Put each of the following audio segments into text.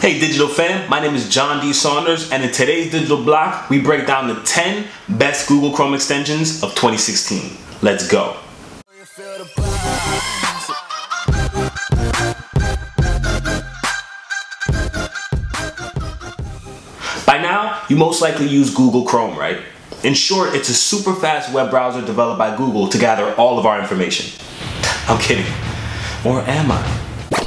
Hey digital fam, my name is John D. Saunders and in today's digital block, we break down the 10 best Google Chrome extensions of 2016. Let's go. By now, you most likely use Google Chrome, right? In short, it's a super fast web browser developed by Google to gather all of our information. I'm kidding. Or am I?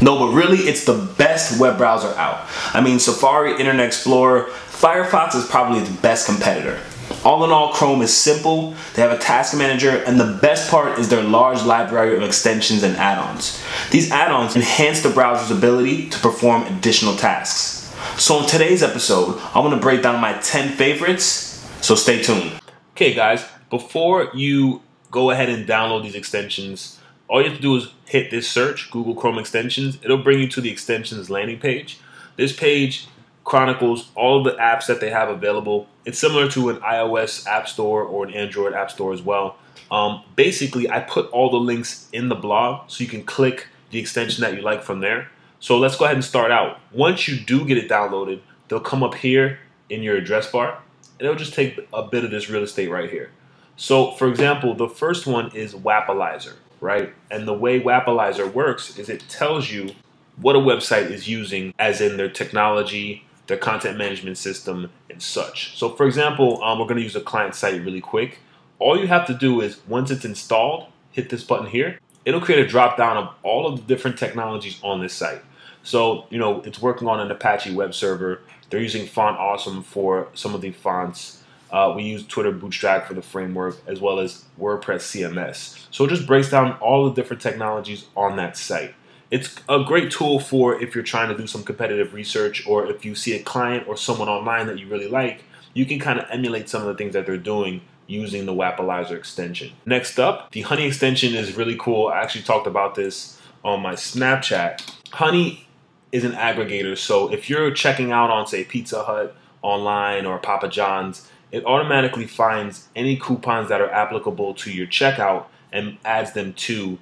No, but really, it's the best web browser out. I mean, Safari, Internet Explorer, Firefox is probably its best competitor. All in all, Chrome is simple, they have a task manager, and the best part is their large library of extensions and add-ons. These add-ons enhance the browser's ability to perform additional tasks. So in today's episode, I'm gonna break down my 10 favorites, so stay tuned. Okay guys, before you go ahead and download these extensions, all you have to do is hit this search, Google Chrome extensions. It'll bring you to the extensions landing page. This page chronicles all of the apps that they have available. It's similar to an iOS app store or an Android app store as well. Um, basically, I put all the links in the blog so you can click the extension that you like from there. So let's go ahead and start out. Once you do get it downloaded, they'll come up here in your address bar and it'll just take a bit of this real estate right here. So for example, the first one is Wappalyzer right? And the way Wappalyzer works is it tells you what a website is using, as in their technology, their content management system, and such. So, for example, um, we're going to use a client site really quick. All you have to do is once it's installed, hit this button here. It'll create a drop down of all of the different technologies on this site. So, you know, it's working on an Apache web server. They're using Font Awesome for some of the fonts. Uh, we use Twitter Bootstrap for the framework as well as WordPress CMS. So it just breaks down all the different technologies on that site. It's a great tool for if you're trying to do some competitive research or if you see a client or someone online that you really like, you can kind of emulate some of the things that they're doing using the Wappalyzer extension. Next up, the Honey extension is really cool. I actually talked about this on my Snapchat. Honey is an aggregator, so if you're checking out on, say, Pizza Hut online or Papa John's, it automatically finds any coupons that are applicable to your checkout and adds them to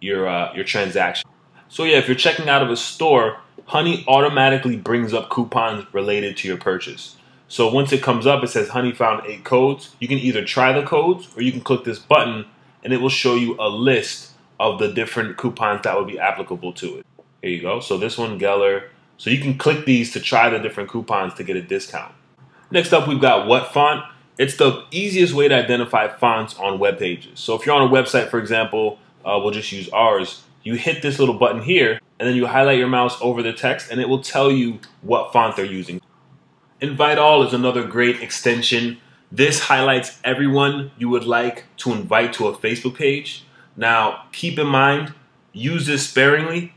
your uh, your transaction. So yeah, if you're checking out of a store, Honey automatically brings up coupons related to your purchase. So once it comes up, it says Honey found eight codes. You can either try the codes or you can click this button and it will show you a list of the different coupons that would be applicable to it. Here you go. So this one, Geller. So you can click these to try the different coupons to get a discount. Next up, we've got WhatFont. It's the easiest way to identify fonts on web pages. So if you're on a website, for example, uh, we'll just use ours. You hit this little button here, and then you highlight your mouse over the text, and it will tell you what font they're using. Invite all is another great extension. This highlights everyone you would like to invite to a Facebook page. Now, keep in mind, use this sparingly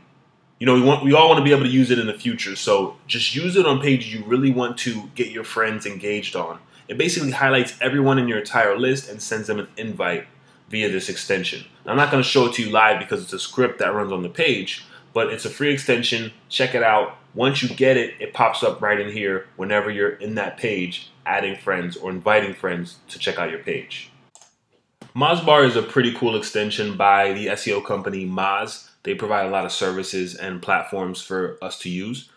you know, we want we all want to be able to use it in the future. So just use it on pages you really want to get your friends engaged on. It basically highlights everyone in your entire list and sends them an invite via this extension. I'm not going to show it to you live because it's a script that runs on the page, but it's a free extension. Check it out. Once you get it, it pops up right in here whenever you're in that page adding friends or inviting friends to check out your page. Mozbar is a pretty cool extension by the SEO company Moz. They provide a lot of services and platforms for us to use.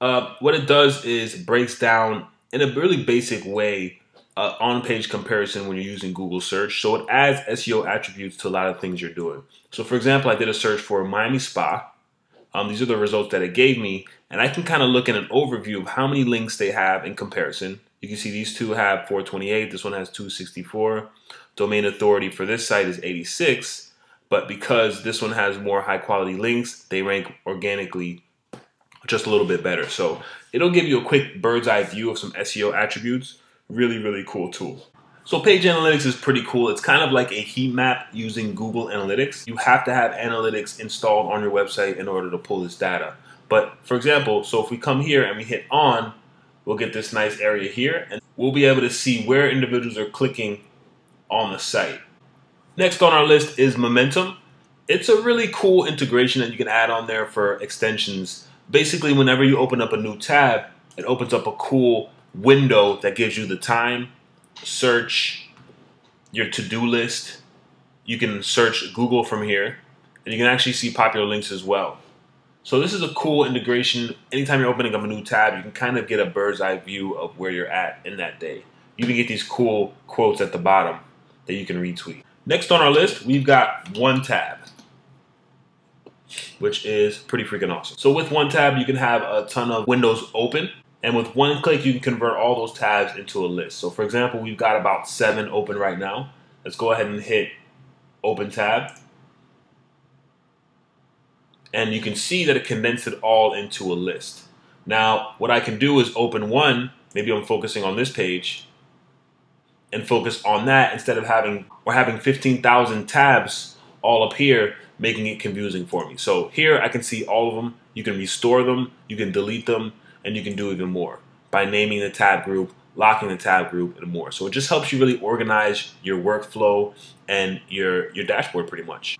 Uh, what it does is breaks down in a really basic way uh, on-page comparison when you're using Google search. So it adds SEO attributes to a lot of things you're doing. So for example, I did a search for Miami Spa. Um, these are the results that it gave me, and I can kind of look at an overview of how many links they have in comparison. You can see these two have 428, this one has 264. Domain authority for this site is 86, but because this one has more high quality links, they rank organically just a little bit better. So it'll give you a quick bird's eye view of some SEO attributes. Really, really cool tool. So Page Analytics is pretty cool. It's kind of like a heat map using Google Analytics. You have to have analytics installed on your website in order to pull this data. But for example, so if we come here and we hit on, we'll get this nice area here and we'll be able to see where individuals are clicking on the site. Next on our list is Momentum. It's a really cool integration that you can add on there for extensions. Basically, whenever you open up a new tab, it opens up a cool window that gives you the time, search, your to-do list. You can search Google from here, and you can actually see popular links as well. So this is a cool integration. Anytime you're opening up a new tab, you can kind of get a bird's eye view of where you're at in that day. You can get these cool quotes at the bottom that you can retweet. Next on our list, we've got OneTab, which is pretty freaking awesome. So with OneTab, you can have a ton of windows open. And with one click, you can convert all those tabs into a list. So for example, we've got about seven open right now. Let's go ahead and hit open tab and you can see that it condensed it all into a list. Now, what I can do is open one, maybe I'm focusing on this page, and focus on that instead of having or having 15,000 tabs all up here, making it confusing for me. So here I can see all of them. You can restore them, you can delete them, and you can do even more by naming the tab group, locking the tab group, and more. So it just helps you really organize your workflow and your, your dashboard pretty much.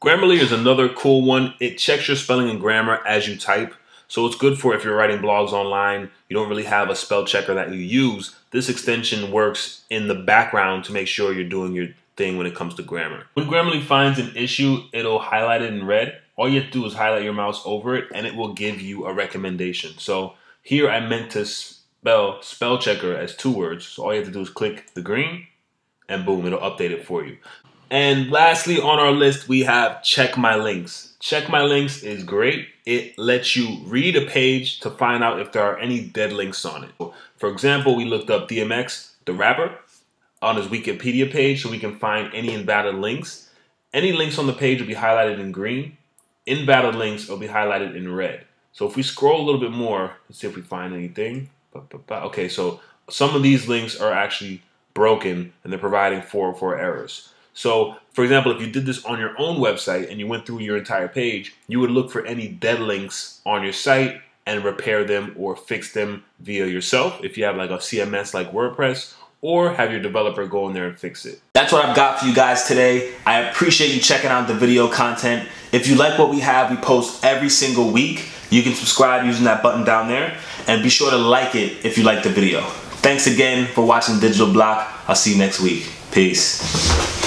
Grammarly is another cool one. It checks your spelling and grammar as you type. So it's good for if you're writing blogs online, you don't really have a spell checker that you use. This extension works in the background to make sure you're doing your thing when it comes to grammar. When Grammarly finds an issue, it'll highlight it in red. All you have to do is highlight your mouse over it and it will give you a recommendation. So here I meant to spell spell checker as two words. So all you have to do is click the green and boom, it'll update it for you. And lastly on our list, we have Check My Links. Check My Links is great. It lets you read a page to find out if there are any dead links on it. For example, we looked up DMX, the rapper, on his Wikipedia page so we can find any invalid links. Any links on the page will be highlighted in green. Invalid links will be highlighted in red. So if we scroll a little bit more, let's see if we find anything. Okay, so some of these links are actually broken and they're providing 404 errors. So, for example, if you did this on your own website and you went through your entire page, you would look for any dead links on your site and repair them or fix them via yourself if you have like a CMS like WordPress or have your developer go in there and fix it. That's what I've got for you guys today. I appreciate you checking out the video content. If you like what we have, we post every single week. You can subscribe using that button down there and be sure to like it if you like the video. Thanks again for watching Digital Block. I'll see you next week. Peace.